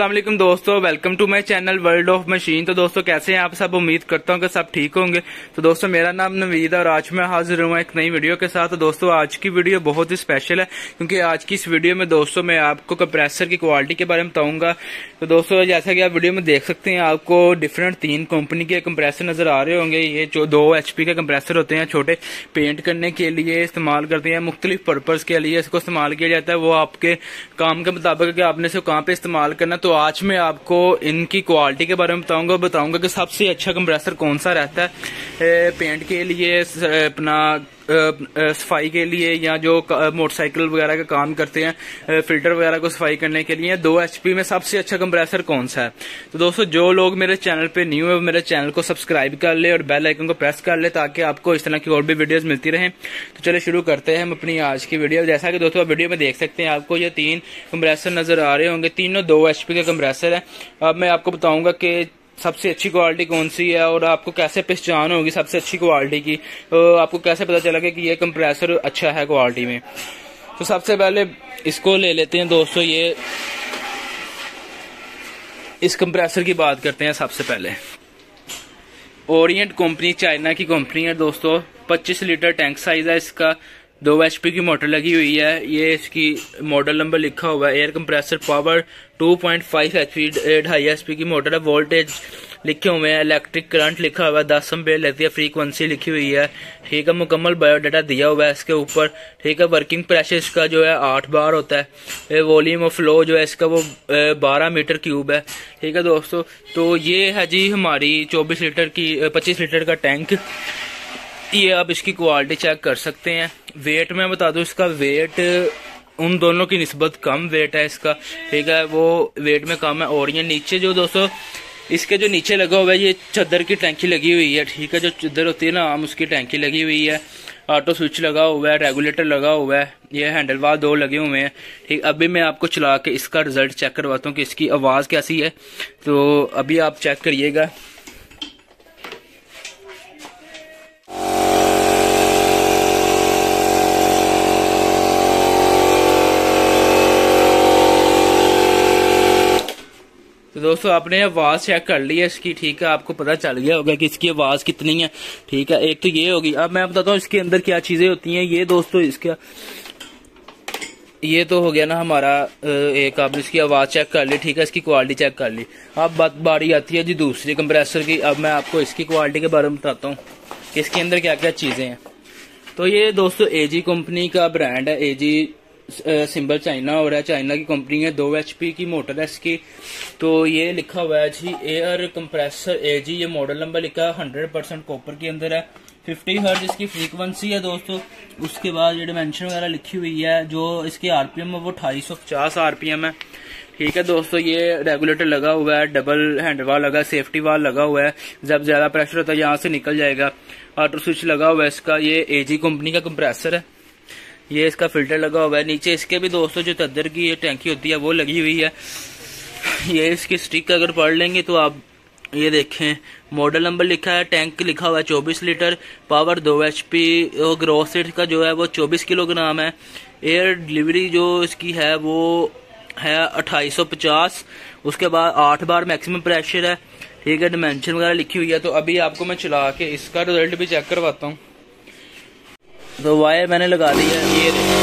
वालेकुम दोस्तों welcome to my channel world of machine तो दोस्तों, कैसे हैं आप सब? उम्मीद करता हूँ कि सब ठीक होंगे। तो दोस्तों, मेरा नाम नवीद और आज मैं हाजिर हूँ एक नई वीडियो के साथ। तो दोस्तों, आज की वीडियो बहुत ही स्पेशल है, क्योंकि आज की इस वीडियो में दोस्तों, मैं आपको कंप्रेसर की क्वालिटी के बारे में बताऊँगा। तो दोस्तों, जैसा कि आप वीडियो में देख सकते हैं, आपको डिफरेंट तीन कंपनी के कंप्रेसर नज़र आ रहे होंगे। ये जो दो एच के कंप्रेसर होते हैं, छोटे पेंट करने के लिए इस्तेमाल करते हैं, मुख्तलिफ़ पर्पज के लिए इसको इस्तेमाल किया जाता है। वो आपके काम के मुताबिक आपने इसे कहाँ पे इस्तेमाल तो आज मैं आपको इनकी क्वालिटी के बारे में बताऊँगा बताऊँगा कि सबसे अच्छा कंप्रेसर कौन सा रहता है। पेंट के लिए अपना सफ़ाई के लिए या जो मोटरसाइकिल वगैरह का काम करते हैं फ़िल्टर वगैरह को सफ़ाई करने के लिए, दो एचपी में सबसे अच्छा कंप्रेसर कौन सा है? तो दोस्तों, जो लोग मेरे चैनल पे न्यू है मेरे चैनल को सब्सक्राइब कर ले और बेल आइकन को प्रेस कर ले ताकि आपको इस तरह की और भी वीडियोस मिलती रहे। तो चलिए शुरू करते हैं हम अपनी आज की वीडियो। जैसा कि दोस्तों वीडियो में देख सकते हैं, आपको ये तीन कंप्रेसर नज़र आ रहे होंगे। तीनों दो एचपी के कंप्रेसर है। अब मैं आपको बताऊँगा कि सबसे अच्छी क्वालिटी कौन सी है और आपको कैसे पहचान होगी सबसे अच्छी क्वालिटी की? तो आपको कैसे पता चलेगा कि ये कंप्रेसर अच्छा है क्वालिटी में? तो सबसे पहले इसको ले लेते हैं दोस्तों, ये इस कंप्रेसर की बात करते हैं सबसे पहले। ओरिएंट कंपनी चाइना की कंपनी है दोस्तों। 25 लीटर टैंक साइज़ है इसका। दो एचपी की मोटर लगी हुई है। ये इसकी मॉडल नंबर लिखा हुआ है। Air compressor power 2.5 point five H P ढाई एचपी की मोटर है। वोल्टेज लिखे हुए हैं। इलेक्ट्रिक करंट लिखा हुआ है। दस एम्पेयर लेती है फ्रीक्वेंसी लिखी हुई है। ठीक है, मुकम्मल बायोडाटा दिया हुआ है इसके ऊपर। ठीक है वर्किंग प्रेशर इसका जो है आठ बार होता है। वॉल्यूम ऑफ़ फ्लो जो है इसका वो बारह मीटर क्यूब है। ठीक है दोस्तों तो ये है जी हमारी चौबीस लीटर की, पच्चीस लीटर का टैंक ये आप इसकी क्वालिटी चेक कर सकते हैं। वेट में बता दूँ, इसका वेट उन दोनों की नस्बत कम वेट है इसका। ठीक है, वो वेट में कम है। और ये नीचे जो दोस्तों, इसके जो नीचे लगा हुआ है, ये चद्दर की टैंकी लगी हुई है। ठीक है, जो चद्दर होती है ना, आम उसकी टैंकी लगी हुई है। ऑटो स्विच लगा हुआ है रेगुलेटर लगा हुआ है। ये हैंडल वाल दो लगे हुए हैं। ठीक, अभी मैं आपको चला के इसका रिज़ल्ट चेक करवाता हूँ कि इसकी आवाज़ कैसी है। तो अभी आप चेक करिएगा। तो दोस्तों, आपने आवाज़ चेक कर ली है इसकी, ठीक है? आपको पता चल गया होगा कि इसकी आवाज़ कितनी है। ठीक है? एक तो ये होगी। अब मैं बताता हूँ इसके अंदर क्या चीज़ें होती हैं। ये दोस्तों, इसका ये तो हो गया ना हमारा एक, आपने इसकी आवाज़ चेक कर ली, ठीक है? इसकी क्वालिटी चेक कर ली। अब बात, बारी आती है जी दूसरी कंप्रेसर की। अब मैं आपको इसकी क्वालिटी के बारे में बताता हूँ कि इसके अंदर क्या क्या चीज़ें हैं। तो ये दोस्तों एजी कंपनी का ब्रांड है। एजी सिंबल चाइना रहा है चाइना की कंपनी है, दो एचपी की मोटर है इसकी तो ये लिखा हुआ है जी एयर कंप्रेसर ए जी ये मॉडल नंबर लिखा है हंड्रेड परसेंट कॉपर के अंदर है। फिफ्टी हर्ज इसकी फ्रीक्वेंसी है दोस्तों। उसके बाद ये डिमेंशन वगैरह लिखी हुई है, जो इसकी आरपीएम है, वो अठाई सौ पचास आरपीएम है। ठीक है दोस्तों, ये रेगुलेटर लगा हुआ है डबल हैंड वाल लगा सेफ्टी वाल लगा हुआ है। जब ज़्यादा प्रेशर होता है, यहाँ से निकल जाएगा। ऑटो स्विच लगा हुआ है इसका, ये एजी कंपनी का कंप्रेसर है। ये इसका फ़िल्टर लगा हुआ है। नीचे इसके भी दोस्तों जो तद्दर की ये टैंकी होती है, वो लगी हुई है। ये इसकी स्टिक अगर पढ़ लेंगे तो आप ये देखें। मॉडल नंबर लिखा है, टैंक लिखा हुआ है, चौबीस लीटर। पावर दो एच पी और ग्रोथ का जो है वो चौबीस किलोग्राम है। एयर डिलीवरी जो इसकी है वो है अट्ठाईस सौ पचास। उसके बाद आठ बार मैक्सिमम प्रेशर है। ठीक है डिमेंशन वगैरह लिखी हुई है। तो अभी आपको मैं चला के इसका रिज़ल्ट भी चेक करवाता हूँ। तो वायर मैंने लगा दी है, ये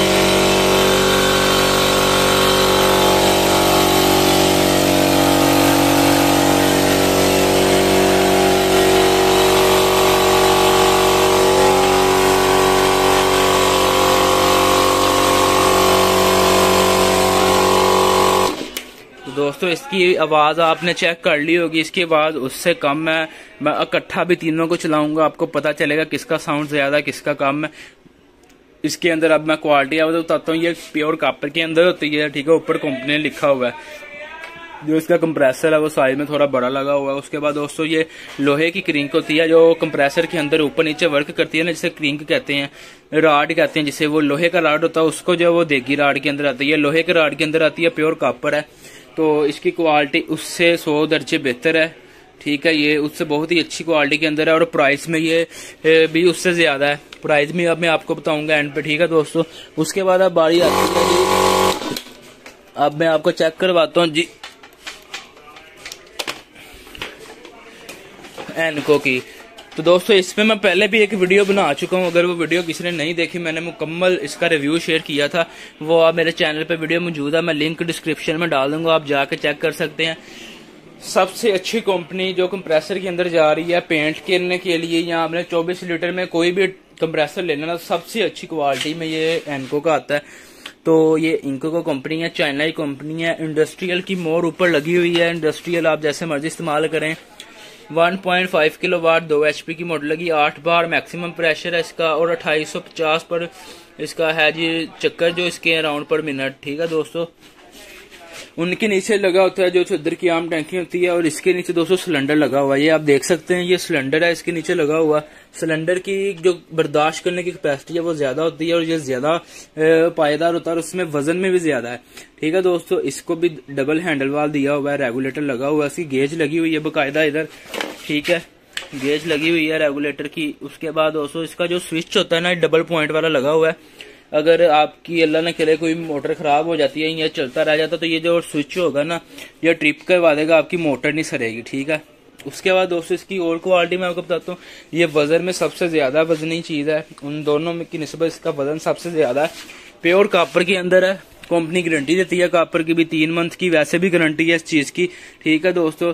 दोस्तों, इसकी आवाज़ आपने चेक कर ली होगी, इसकी आवाज़ उससे कम है। मैं इकट्ठा भी तीनों को चलाऊँगा, आपको पता चलेगा किसका साउंड ज़्यादा, किसका कम है। इसके अंदर अब मैं क्वालिटी आप बताता हूँ, ये प्योर कापर के अंदर होती है, ठीक है, ऊपर कंपनी ने लिखा हुआ है। जो इसका कंप्रेसर है, वो साइज़ में थोड़ा बड़ा लगा हुआ है। उसके बाद दोस्तों, ये लोहे की क्रिंक होती है, जो कंप्रेसर के अंदर ऊपर नीचे वर्क करती है ना, जिसे क्रिंक कहते हैं राड कहते हैं, जिसे वो लोहे का राड होता है, उसको जो वो देगी राड के अंदर आती है। लोहे के राड के अंदर आती है प्योर कापर है। तो इसकी क्वालिटी उससे सौ दर्जे बेहतर है। ठीक है, ये उससे बहुत ही अच्छी क्वालिटी के अंदर है और प्राइस में ये भी उससे ज़्यादा है। प्राइस में अब मैं आपको बताऊँगा एंड पे, ठीक है दोस्तों? उसके बाद अब बारी आती है जी। अब मैं आपको चेक करवाता हूँ जी। एनको की तो दोस्तों इस मैं पहले भी एक वीडियो बना चुका हूँ। अगर वो वीडियो किसी ने नहीं देखी, मैंने मुकम्मल इसका रिव्यू शेयर किया था। वो आप मेरे चैनल पे वीडियो मौजूद है, मैं लिंक डिस्क्रिप्शन में डाल दूँगा, आप जाके चेक कर सकते हैं। सबसे अच्छी कंपनी जो कंप्रेसर के अंदर जा रही है पेंट करने के लिए या आपने 24 लीटर में कोई भी कंप्रेसर लेना ना, सबसे अच्छी क्वालिटी में ये एनको का आता है। तो ये इंको का कंपनी है चाइना की कंपनी है इंडस्ट्रियल की मोर ऊपर लगी हुई है। इंडस्ट्रियल आप जैसे मर्ज़ी इस्तेमाल करें। 1.5 किलो वाट दो एचपी की मोटर लगी, आठ बार मैक्सिमम प्रेशर है इसका, और 2850 पर इसका है जी चक्कर जो इसके अराउंड पर मिनट ठीक है दोस्तों? उनके नीचे लगा होता है, जो चद्दर की आम टैंकी होती है, और इसके नीचे दोस्तों सिलेंडर लगा हुआ है। ये आप देख सकते हैं, ये सिलेंडर है, इसके नीचे लगा हुआ। सिलेंडर की जो बर्दाश्त करने की कैपेसिटी है, वो ज़्यादा होती है, और ये ज़्यादा पायेदार होता है, और उसमें वज़न में भी ज़्यादा है। ठीक है दोस्तों, इसको भी डबल हैंडल वाल दिया हुआ है रेगुलेटर लगा हुआ है, इसकी गेज लगी हुई है, बाकायदा इधर। ठीक है गेज लगी हुई है रेगुलेटर की। उसके बाद दोस्तों, इसका जो स्विच होता है ना डबल पॉइंट वाला लगा हुआ है। अगर आपकी अल्लाह न करे कोई मोटर खराब हो जाती है, या चलता रह जाता तो ये जो स्विच होगा ना, ये ट्रिप करवा देगा, आपकी मोटर नहीं सरेगी, ठीक है? उसके बाद दोस्तों, इसकी और क्वालिटी मैं आपको बताता हूँ। ये वज़न में सबसे ज़्यादा वजनी चीज़ है। उन दोनों में की नस्बत इसका वज़न सबसे ज़्यादा है। प्योर कापर के अंदर है। कंपनी गारंटी देती है कापर की भी, तीन मंथ की, वैसे भी गारंटी है इस चीज़ की। ठीक है दोस्तों?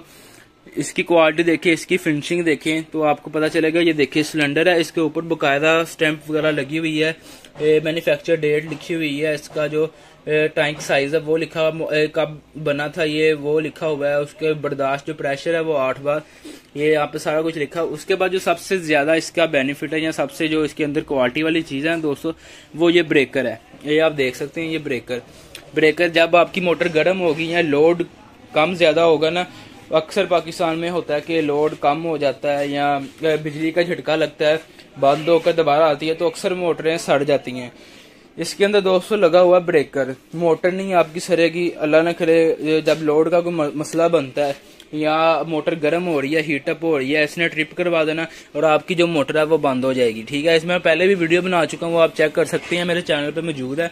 इसकी क्वालिटी देखें इसकी फिनिशिंग देखें तो आपको पता चलेगा, ये देखिए सिलेंडर है, इसके ऊपर बकायदा स्टैंप वगैरह लगी हुई है। मैन्युफैक्चर डेट लिखी हुई है, इसका जो टैंक साइज़ है, वो लिखा कब बना था ये, वो लिखा हुआ है, उसके बर्दाश्त जो प्रेशर है वो आठ बार, ये यहाँ पे सारा कुछ लिखा। उसके बाद जो सबसे ज़्यादा इसका बेनिफिट है या सबसे जो इसके अंदर क्वालिटी वाली चीज़ है दोस्तों, वो ये ब्रेकर है। ये आप देख सकते हैं, ये ब्रेकर ब्रेकर जब आपकी मोटर गर्म होगी या लोड कम ज़्यादा होगा ना अक्सर पाकिस्तान में होता है कि लोड कम हो जाता है या बिजली का झटका लगता है, बंद होकर दोबारा आती है तो अक्सर मोटरें सड़ जाती हैं। इसके अंदर दोस्तों लगा हुआ ब्रेकर, मोटर नहीं आपकी सरेगी, अल्लाह न करे जब लोड का कोई मसला बनता है, या मोटर गर्म हो रही है हीटअप हो रही है, इसने ट्रिप करवा देना, और आपकी जो मोटर है वो बंद हो जाएगी, ठीक है? इसमें पहले भी वीडियो बना चुका हूँ, वो आप चेक कर सकते हैं, मेरे चैनल पे मौजूद है,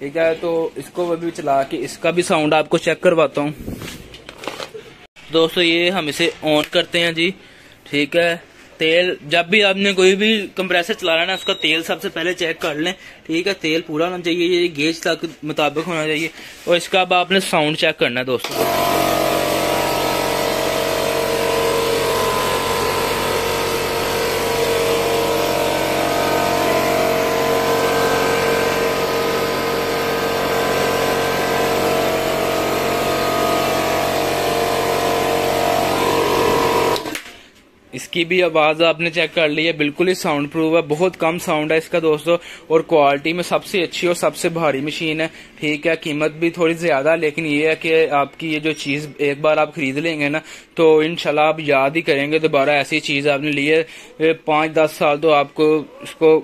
ठीक है? तो इसको भी चला के इसका भी साउंड आपको चेक करवाता हूँ। दोस्तों, ये हम इसे ऑन करते हैं जी। ठीक है? तेल, जब भी आपने कोई भी कंप्रेसर चलाना है उसका तेल सबसे पहले चेक कर लें। ठीक है? तेल पूरा होना चाहिए, ये गेज तक मुताबिक होना चाहिए। और इसका अब आपने साउंड चेक करना है दोस्तों। इसकी भी आवाज़ आपने चेक कर ली है, बिल्कुल ही साउंड प्रूफ है, बहुत कम साउंड है इसका दोस्तों, और क्वालिटी में सबसे अच्छी और सबसे भारी मशीन है। ठीक है, कीमत भी थोड़ी ज़्यादा, लेकिन ये है कि आपकी ये जो चीज़ एक बार आप खरीद लेंगे ना तो इनशाला आप याद ही करेंगे, दोबारा ऐसी चीज़ आपने ली है पाँच दस साल तो आपको इसको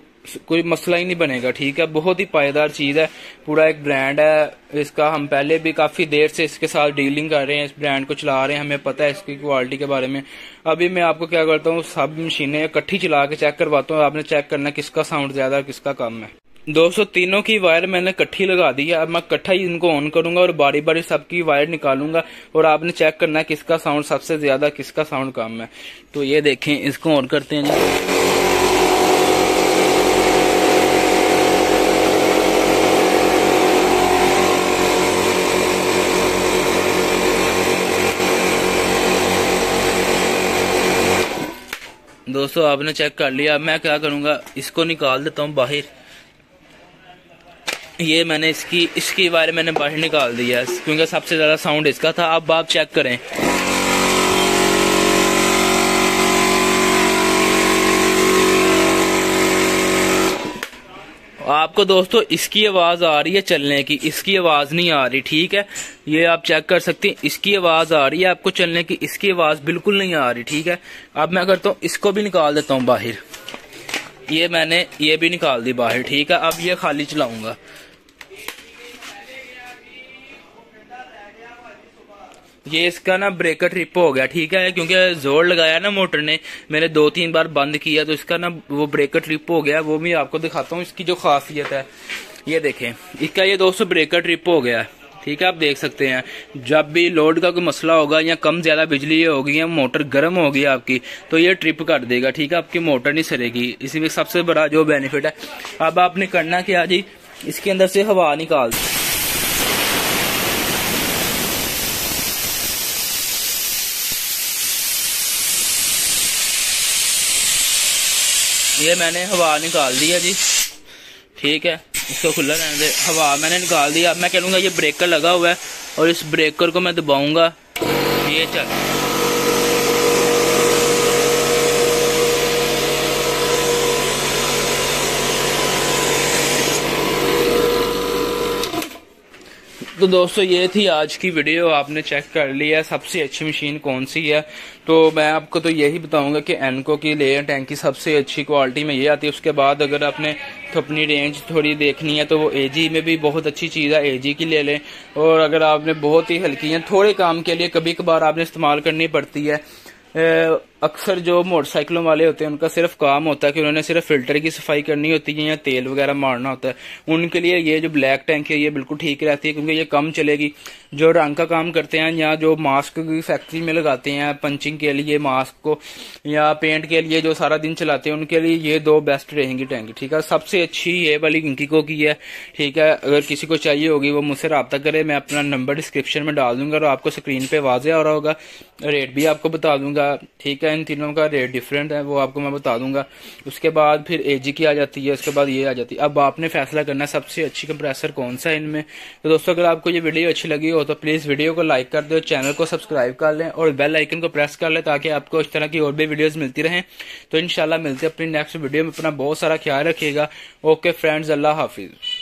कोई मसला ही नहीं बनेगा, ठीक है? बहुत ही पायेदार चीज़ है। पूरा एक ब्रांड है। इसका हम पहले भी काफ़ी देर से इसके साथ डीलिंग कर रहे हैं। इस ब्रांड को चला रहे हैं। हमें पता है इसकी क्वालिटी के बारे में। अभी मैं आपको क्या करता हूँ, सब मशीनें इकट्ठी चला के चेक करवाता हूँ। आपने चेक करना किसका साउंड ज़्यादा किसका कम है। दोस्तों, तीनों की वायर मैंने इकट्ठी लगा दी है। अब मैं इकट्ठा ही इनको ऑन करूँगा और बारी बारी सबकी वायर निकालूँगा और आपने चेक करना है किसका साउंड सबसे ज़्यादा, किसका साउंड कम है। तो ये देखें, इसको ऑन करते हैं जी। दोस्तों, आपने चेक कर लिया। अब मैं क्या करूँगा? इसको निकाल देता हूँ बाहर। ये मैंने इसकी इसकी बारे मैंने बाहर निकाल दिया। क्योंकि सबसे ज़्यादा साउंड इसका था। अब आप चेक करें। आपको दोस्तों, इसकी आवाज़ आ रही है चलने की। इसकी आवाज़ नहीं आ रही, ठीक है? ये आप चेक कर सकते हैं, इसकी आवाज़ आ रही है आपको चलने की। इसकी आवाज़ बिल्कुल नहीं आ रही, ठीक है? अब मैं करता हूँ, इसको भी निकाल देता हूँ बाहर। ये मैंने, ये भी निकाल दी बाहर, ठीक है? अब ये खाली चलाऊँगा। ये इसका ना ब्रेकर ट्रिप हो गया, ठीक है? क्योंकि ज़ोर लगाया ना मोटर ने, मैंने दो तीन बार बंद किया तो इसका ना वो ब्रेकर ट्रिप हो गया, वो मैं आपको दिखाता हूँ, इसकी जो खासियत है। ये देखें, इसका ये दोस्तों ब्रेकर ट्रिप हो गया ठीक है? आप देख सकते हैं, जब भी लोड का कोई मसला होगा या कम ज़्यादा बिजली होगी या मोटर गर्म होगी आपकी तो ये ट्रिप कर देगा, ठीक है? आपकी मोटर नहीं सरेगी। इसी में सबसे बड़ा जो बेनिफिट है, अब आपने करना क्या जी? इसके अंदर से हवा निकाल ये मैंने हवा निकाल दी है जी। ठीक है, इसको खुला रहने दे। हवा मैंने निकाल दिया अब मैं कह लूँगा ये ब्रेकर लगा हुआ है और इस ब्रेकर को मैं दबाऊँगा। ये चल। तो दोस्तों, ये थी आज की वीडियो आपने चेक कर लिया सबसे अच्छी मशीन कौन सी है? तो मैं आपको तो यही बताऊँगा कि एनको की लेयर टैंक सबसे अच्छी क्वालिटी में ये आती है। उसके बाद अगर आपने तो अपनी रेंज थोड़ी देखनी है तो वो एजी में भी बहुत अच्छी चीज़ है एजी की ले लें। और अगर आपने बहुत ही हल्की है, थोड़े काम के लिए कभी कभार आपने इस्तेमाल करनी पड़ती है। अक्सर जो मोटरसाइकिलों वाले होते हैं, उनका सिर्फ़ काम होता है कि उन्होंने सिर्फ़ फ़िल्टर की सफ़ाई करनी होती है या तेल वगैरह मारना होता है। उनके लिए ये जो ब्लैक टैंक है, ये बिल्कुल ठीक रहती है क्योंकि ये कम चलेगी। जो रंग का काम करते हैं या जो मास्क की फैक्ट्री में लगाते हैं, पंचिंग के लिए मास्क को या पेंट के लिए जो सारा दिन चलाते हैं, उनके लिए ये दो बेस्ट रहेंगी टैंकी, ठीक है? सबसे अच्छी ये वाली इंकिको की है, ठीक है? अगर किसी को चाहिए होगी, वो मुझसे रब्ता करे, मैं अपना नंबर डिस्क्रिप्शन में डाल दूँगा और आपको स्क्रीन पर वाजे आ रहा होगा। रेट भी आपको बता दूँगा, ठीक है? इन तीनों का रेट डिफरेंट है, वो आपको मैं बता दूँगा। उसके बाद फिर एजी की आ जाती है, उसके बाद ये आ जाती है। अब आपने फैसला करना सबसे अच्छी कंप्रेसर कौन सा है इनमें? तो दोस्तों, अगर आपको ये वीडियो अच्छी लगी हो तो प्लीज़ वीडियो को लाइक कर दो चैनल को सब्सक्राइब कर लें और बेल आइकन को प्रेस कर लें, ताकि आपको इस तरह की और भी वीडियोज़ मिलती रहें। तो इनशाला मिलते अपनी नेक्स्ट वीडियो में। अपना बहुत सारा ख्याल रखिएगा। ओके फ्रेंड्स अल्लाह हाफिज़।